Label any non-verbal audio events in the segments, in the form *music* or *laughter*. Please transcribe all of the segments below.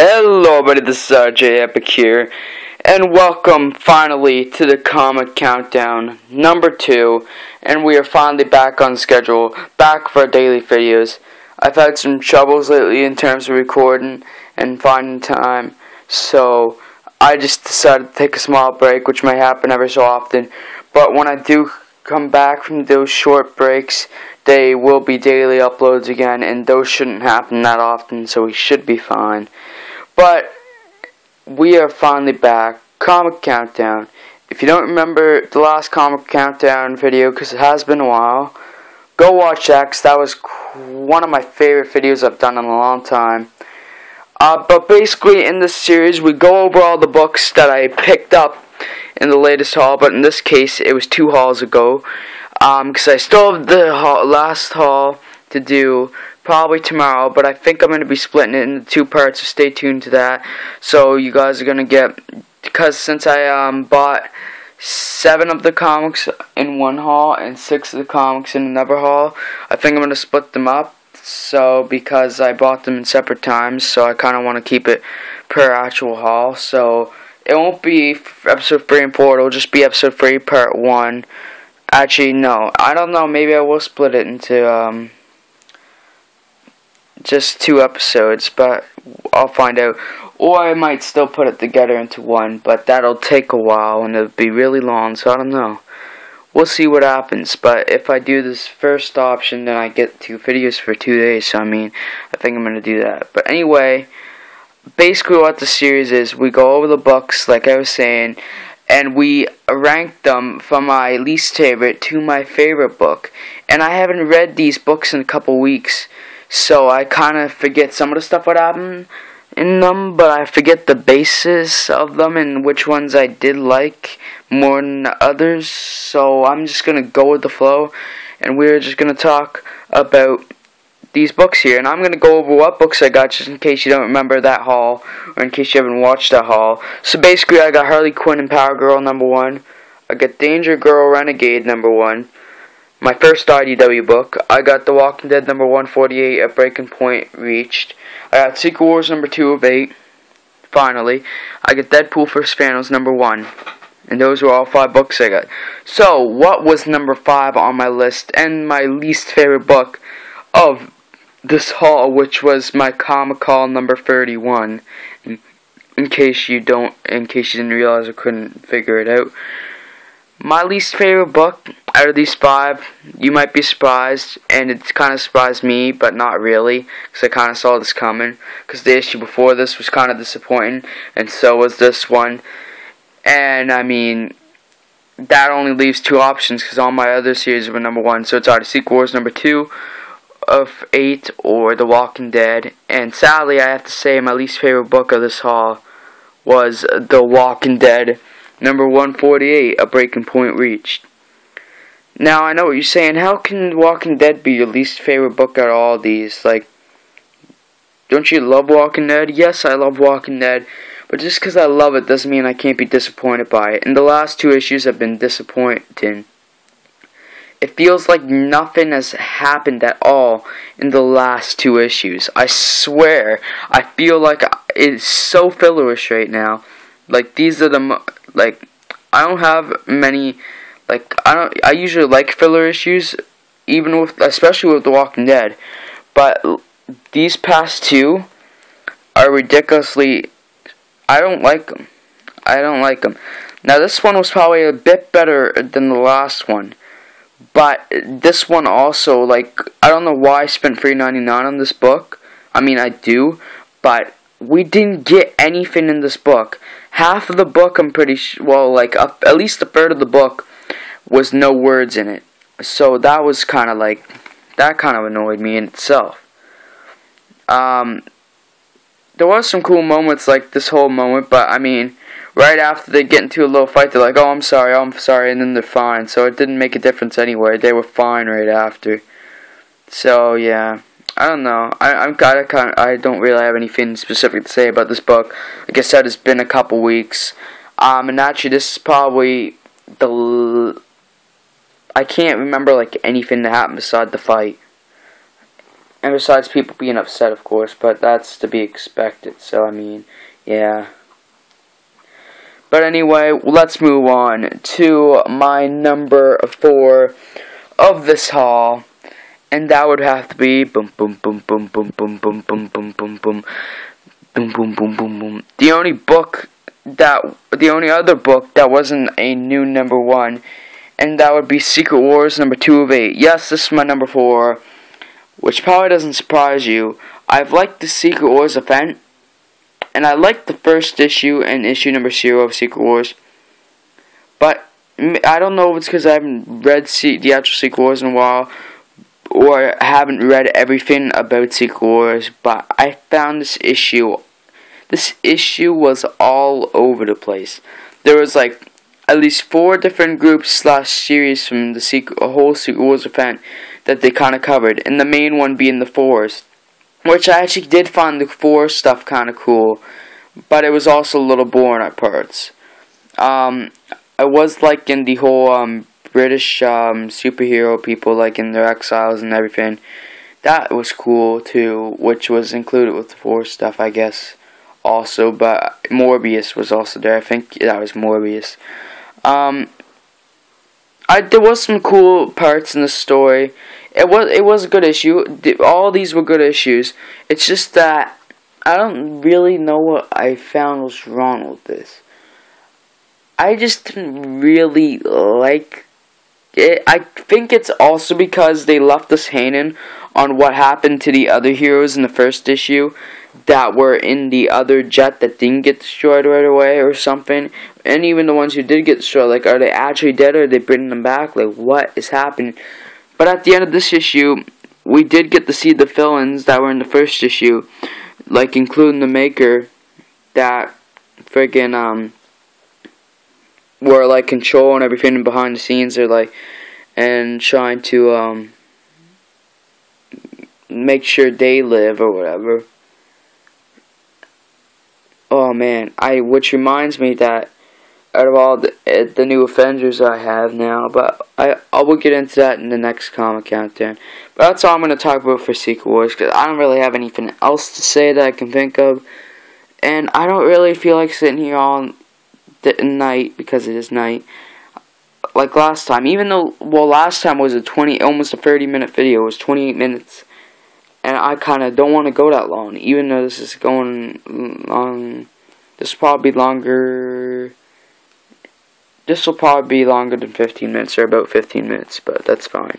Hello, everybody. This is uh, RJ Epic here, and welcome finally to the Comic Countdown number two. And we are finally back on schedule, back for daily videos. I've had some troubles lately in terms of recording and finding time, so I just decided to take a small break, which may happen ever so often. But when I do come back from those short breaks, they will be daily uploads again, and those shouldn't happen that often, so we should be fine. But we are finally back. Comic Countdown. If you don't remember the last Comic Countdown video, because it has been a while, go watch that, cause that was one of my favorite videos I've done in a long time. Uh, but basically, in this series, we go over all the books that I picked up in the latest haul, but in this case, it was two hauls ago. Because um, I still have the haul, last haul to do probably tomorrow, but I think I'm going to be splitting it into two parts, so stay tuned to that. So you guys are going to get, because since I um, bought seven of the comics in one haul and six of the comics in another haul, I think I'm going to split them up. So, because I bought them in separate times, so I kind of want to keep it per actual haul. So, it won't be episode 3 and 4, it'll just be episode 3 part 1. Actually, no, I don't know, maybe I will split it into, um, just two episodes, but I'll find out. Or I might still put it together into one, but that'll take a while and it'll be really long, so I don't know. We'll see what happens, but if I do this first option, then I get two videos for two days, so I mean, I think I'm to do that. But anyway, basically what the series is, we go over the books, like I was saying, and we rank them from my least favorite to my favorite book. And I haven't read these books in a couple weeks, so I kind of forget some of the stuff that happened in them, but I forget the basis of them and which ones I did like more than others. So I'm just gonna go with the flow, and we're just gonna talk about these books here, and I'm gonna go over what books I got just in case you don't remember that haul, or in case you haven't watched that haul. So basically, I got Harley Quinn and Power Girl number one. I got Danger Girl Renegade number one my first IDW book. I got The Walking Dead number 148 at Breaking Point reached. I got Secret Wars number 2 of 8. Finally, I got Deadpool vs. Thanos number 1. And those were all five books I got. So, what was number 5 on my list and my least favorite book of this haul, which was my comic haul number 31. In, in case you don't, in case you didn't realize I couldn't figure it out. My least favorite book out of these five, you might be surprised, and it kind of surprised me, but not really, because I kind of saw this coming. Because the issue before this was kind of disappointing, and so was this one. And I mean, that only leaves two options, because all my other series were number one. So it's either Secret Wars number two of eight, or The Walking Dead. And sadly, I have to say, my least favorite book of this haul was The Walking Dead number 148, A Breaking Point Reached. Now, I know what you're saying. How can Walking Dead be your least favorite book out of all these? Like, don't you love Walking Dead? Yes, I love Walking Dead. But just because I love it doesn't mean I can't be disappointed by it. And the last two issues have been disappointing. It feels like nothing has happened at all in the last two issues. I swear, I feel like it's so fillerish right now. Like these are the mo- like I don't have many like I don't I usually like filler issues even with especially with The Walking Dead, but these past two are ridiculously I don't like them. I don't like them. Now this one was probably a bit better than the last one. But this one also like I don't know why I spent three ninety nine on this book. I mean I do, but we didn't get anything in this book. Half of the book, I'm pretty sure, well, like a, at least a third of the book was no words in it. So that was kind of like, that kind of annoyed me in itself. Um, there was some cool moments like this whole moment, but I mean, right after they get into a little fight, they're like, "Oh, I'm sorry, oh, I'm sorry," and then they're fine. So it didn't make a difference anyway. They were fine right after. So yeah, I don't know. I I'm kind of kind. I don't really have anything specific to say about this book. Like I said, it's been a couple weeks. Um, and actually, this is probably the I can't remember like anything that happened beside the fight. And besides people being upset, of course, but that's to be expected. So, I mean, yeah. But anyway, let's move on to my number four of this haul. And that would have to be boom boom boom boom boom boom boom boom boom boom boom boom boom boom boom boom. The only book that the only other book that wasn't a new number one, and that would be Secret Wars number two of eight. Yes, this is my number four, which probably doesn't surprise you. I've liked the Secret Wars event, and I liked the first issue and issue number zero of Secret Wars. But I don't know if it's because I haven't read the actual Secret Wars in a while, or haven't read everything about Secret Wars. But I found this issue this issue was all over the place. There was like at least four different groups slash series from the secret, whole Secret Wars event that they kind of covered, and the main one being the Fours, which I actually did find the Four stuff kind of cool, but it was also a little boring at parts. Um, I was liking the whole um, British um, superhero people, like in their exiles and everything. That was cool too, which was included with the Four stuff, I guess also, but Morbius was also there. I think that was Morbius. Um, I there was some cool parts in the story. It was it was a good issue. All these were good issues. It's just that I don't really know what I found was wrong with this. I just didn't really like I think it's also because they left us hanging on what happened to the other heroes in the first issue that were in the other jet that didn't get destroyed right away or something. And even the ones who did get destroyed, like, are they actually dead or are they bringing them back? Like, what is happening? But at the end of this issue, we did get to see the villains that were in the first issue, like, including the Maker, that friggin', um, were, like, controlling everything behind the scenes, or, like, and trying to, um, make sure they live or whatever. Oh man, I which reminds me that out of all the, eh, the new Avengers I have now, but I I will get into that in the next comic countdown. But that's all I'm going to talk about for Secret Wars because I don't really have anything else to say that I can think of, and I don't really feel like sitting here all the night because it is night. Like last time, even though well last time was a 20 almost a 30 minute video, it was 28 minutes and I kind of don't want to go that long, even though this is going long. This will probably be longer. This will probably be longer than 15 minutes, or about 15 minutes, but that's fine.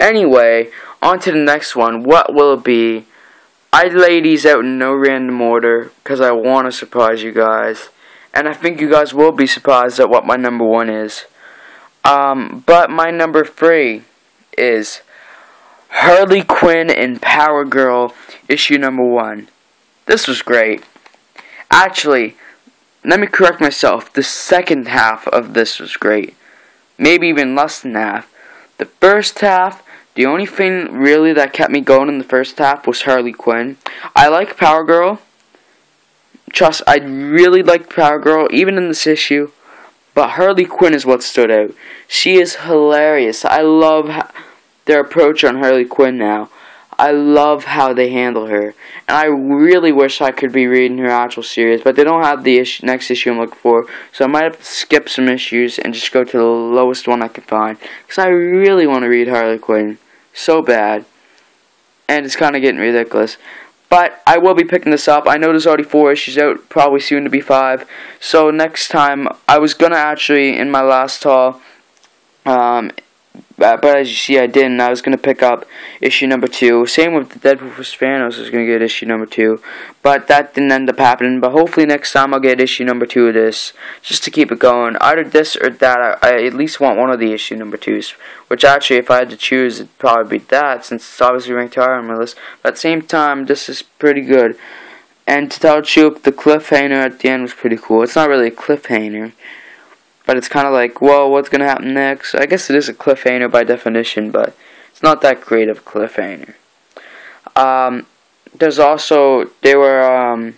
Anyway, on to the next one. What will it be? I laid these out in no random order because I want to surprise you guys. And I think you guys will be surprised at what my number one is. Um, but my number three is Harley Quinn and Power Girl issue number one. This was great. Actually, let me correct myself. The second half of this was great. Maybe even less than half. The first half, the only thing really that kept me going in the first half was Harley Quinn. I like Power Girl. Trust, I really like Power Girl, even in this issue. But Harley Quinn is what stood out. She is hilarious. I love their approach on Harley Quinn now. I love how they handle her, and I really wish I could be reading her actual series, but they don't have the issue, next issue I'm looking for, so I might have to skip some issues and just go to the lowest one I can find, because I really want to read Harley Quinn so bad, and it's kind of getting ridiculous. But I will be picking this up. I know there's already four issues out, probably soon to be five. So next time, I was gonna actually in my last haul, um, but as you see, I didn't. I was going to pick up issue number two. Same with the Deadpool. Thanos. I was going to get issue number two. But that didn't end up happening. But hopefully next time I'll get issue number two of this. Just to keep it going. Either this or that. I, I at least want one of the issue number twos. Which actually, if I had to choose, it'd probably be that. Since it's obviously ranked higher on my list. But at the same time, this is pretty good. And to tell the truth, the cliffhanger at the end was pretty cool. It's not really a cliffhanger. But it's kind of like, well, what's going to happen next? I guess it is a cliffhanger by definition, but it's not that great of a cliffhanger. Um, there's also, they were, um,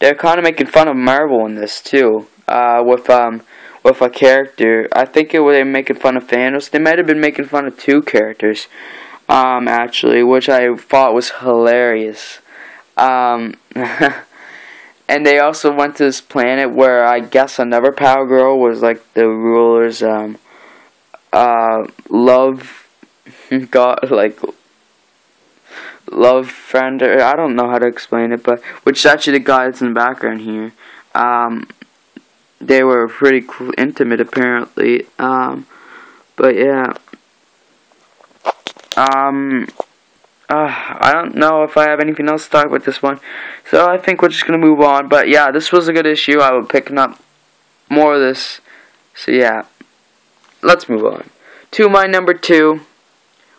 they're kind of making fun of Marvel in this, too. Uh, with, um, with a character. I think it was they making fun of Thanos. They might have been making fun of two characters. Um, actually, which I thought was hilarious. Um, *laughs* and they also went to this planet where I guess another Power Girl was like the ruler's um, uh, love *laughs* god, like love friend. Or, I don't know how to explain it, but which is actually the guy that's in the background here. Um, they were pretty intimate apparently. Um, but yeah. Um, uh, I don't know if I have anything else to talk about this one. So I think we're just going to move on. But yeah, this was a good issue. I will picking up more of this. So yeah, let's move on. To my number two.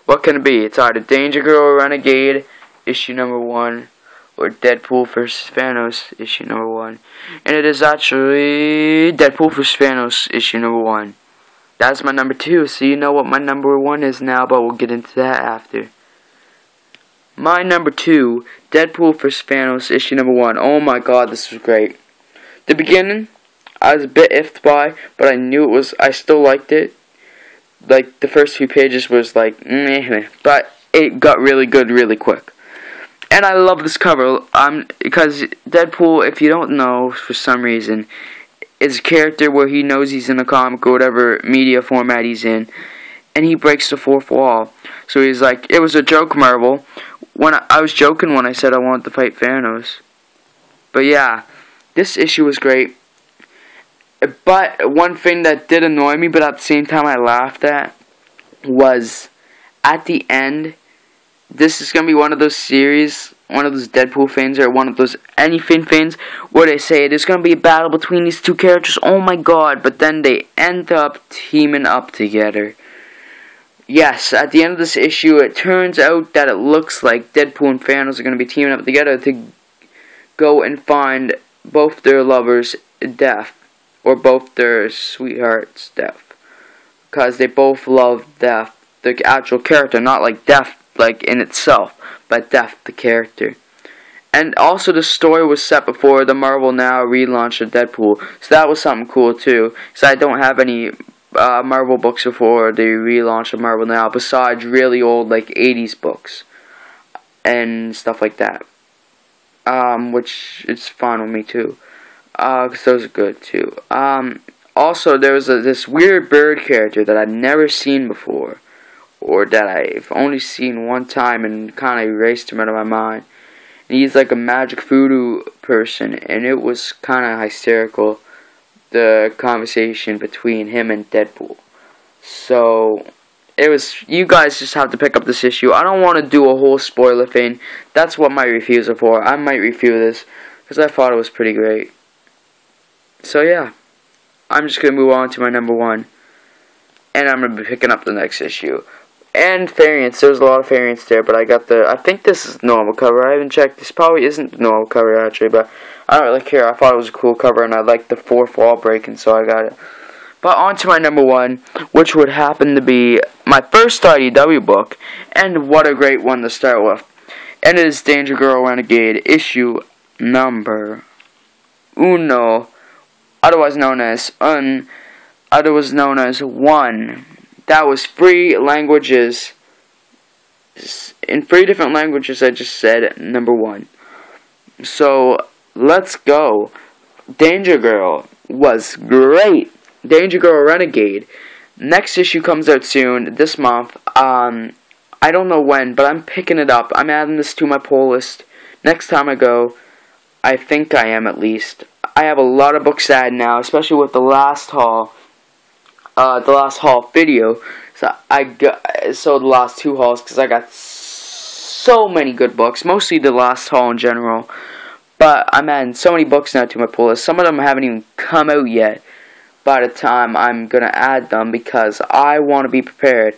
What can it be? It's either Danger Girl or Renegade, issue number one, or Deadpool vs. Thanos, issue number one. And it is actually Deadpool vs. Thanos, issue number one. That's my number two, so you know what my number one is now, but we'll get into that after. My number two, Deadpool vs. Thanos, issue number one. Oh my god, this was great. The beginning, I was a bit iffed by, but I knew it was, I still liked it. Like, the first few pages was like, meh, but it got really good really quick. And I love this cover, um, because Deadpool, if you don't know, for some reason, is a character where he knows he's in a comic or whatever media format he's in, and he breaks the fourth wall. So he's like, it was a joke, Marvel, when I, I was joking when I said I wanted to fight Thanos. But yeah, this issue was great. But one thing that did annoy me, but at the same time I laughed at, was at the end. This is gonna be one of those series, one of those Deadpool fans, or one of those anything fans, where they say there's gonna be a battle between these two characters. Oh my god! But then they end up teaming up together yes, at the end of this issue, it turns out that it looks like Deadpool and Thanos are going to be teaming up together to go and find both their lovers' death, or both their sweethearts' death, because they both love death, the actual character, not like death like in itself, but death the character. And also, the story was set before the Marvel Now relaunch of Deadpool, so that was something cool too. So I don't have any uh, Marvel books before they relaunched of Marvel now, besides really old like 80s books and stuff like that. Um, which is fine with me too, uh, cause those are good too. Um, also there was a, this weird bird character that I'd never seen before, or that I've only seen one time and kind of erased him out of my mind. And he's like a magic voodoo person, and it was kind of hysterical the conversation between him and Deadpool. So it was you guys just have to pick up this issue. I don't want to do a whole spoiler thing. That's what my reviews are for. I might review this because I thought it was pretty great. So yeah, I'm just gonna move on to my number one, and I'm gonna be picking up the next issue. And variants, there's a lot of variants there, but I got the, I think this is normal cover. I haven't checked. This probably isn't normal cover actually, but I don't really care. I thought it was a cool cover, and I liked the fourth wall breaking, so I got it. But on to my number one, which would happen to be my first IDW book, and what a great one to start with. And it is Danger Girl Renegade, issue number uno, otherwise known as un, otherwise known as one. That was three languages, in three different languages I just said number one. So, let's go. Danger Girl was great. Danger Girl Renegade. Next issue comes out soon this month. Um, I don't know when, but I'm picking it up. I'm adding this to my pull list. Next time I go, I think I am at least. I have a lot of books to add now, especially with the last haul, uh, the last haul video. So I got so the last two hauls because I got so many good books, mostly the last haul in general. But I'm adding so many books now to my pull list. Some of them haven't even come out yet by the time I'm going to add them because I want to be prepared.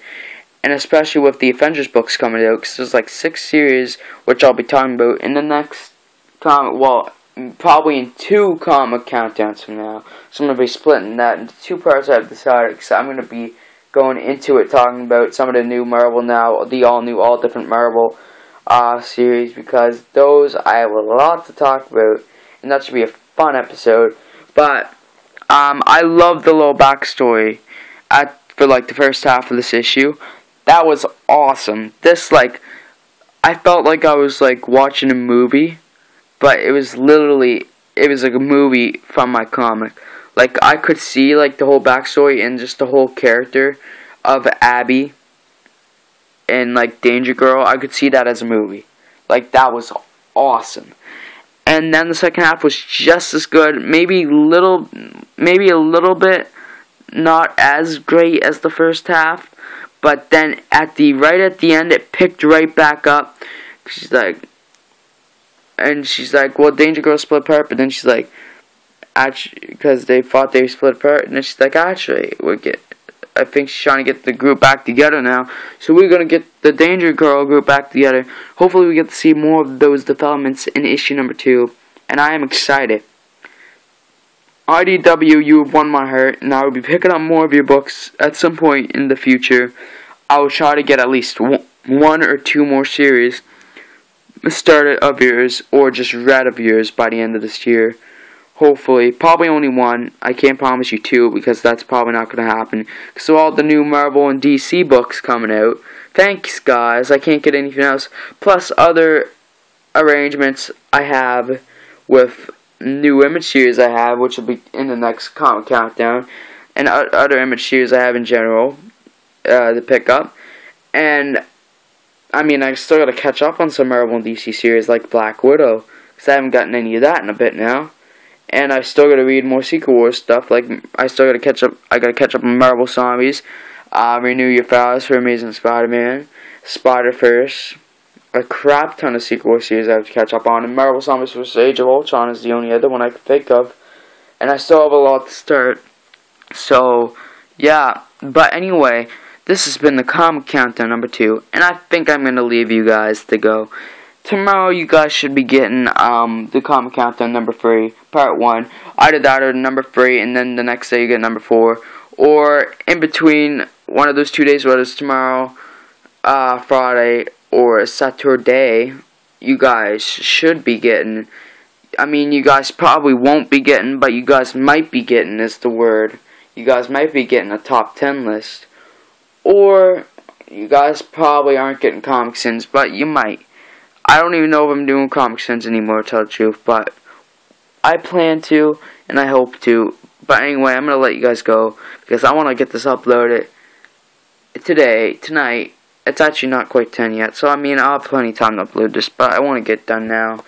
And especially with the Avengers books coming out, because there's like six series, which I'll be talking about in the next comic, well, probably in two comic countdowns from now. So I'm going to be splitting that into two parts I've decided, because I'm going to be going into it talking about some of the new Marvel now, the all new, all different Marvel uh, series because those I have a lot to talk about, and that should be a fun episode. But um, I love the little backstory at for like the first half of this issue. That was awesome. This like I felt like I was like watching a movie, but it was literally it was like a movie from my comic. Like I could see like the whole backstory and just the whole character of Abby and like Danger Girl. I could see that as a movie. Like that was awesome. And then the second half was just as good, maybe little maybe a little bit not as great as the first half, but then at the right at the end it picked right back up. She's like and she's like, "Well, Danger Girl split apart," but then she's like, "Actually, because they thought they split apart," and then she's like, "Actually, we're get." I think she's trying to get the group back together now. So we're gonna get the Danger Girl group back together. Hopefully, we get to see more of those developments in issue number two, and I am excited. IDW, you have won my heart, and I will be picking up more of your books at some point in the future. I will try to get at least one or two more series started of yours or just read of yours by the end of this year. Hopefully, probably only one. I can't promise you two because that's probably not going to happen. So all the new Marvel and DC books coming out. Thanks, guys. I can't get anything else. Plus other arrangements I have with new image series I have, which will be in the next comic countdown, and other image series I have in general uh, to pick up. And I mean, I still got to catch up on some Marvel and DC series like Black Widow, because I haven't gotten any of that in a bit now and I still got to read more Secret Wars stuff. Like I still got to catch up. I got to catch up on Marvel Zombies, uh, Renew Your Vows for Amazing Spider-Man, Spider-Verse, a crap ton of Secret Wars series I have to catch up on. And Marvel Zombies vs. Age of Ultron is the only other one I can think of, and I still have a lot to start. So yeah, but anyway. This has been the comic countdown number two, and I think I'm gonna leave you guys to go tomorrow you guys should be getting um, the comic countdown number three, part one. Either that or number three, and then the next day you get number four. Or in between one of those two days, whether it's tomorrow, uh, Friday, or Saturday, you guys should be getting. I mean, you guys probably won't be getting, but you guys might be getting is the word. You guys might be getting a top 10 list. Or you guys probably aren't getting comic sins, but you might. I don't even know if I'm doing Comic Sins anymore, to tell the truth, but I plan to, and I hope to. But anyway, I'm going to let you guys go, because I want to get this uploaded today, tonight. It's actually not quite 10 yet, so I mean, I'll have plenty of time to upload this, but I want to get done now.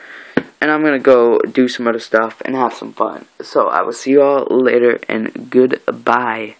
And I'm going to go do some other stuff and have some fun. So I will see you all later, and goodbye.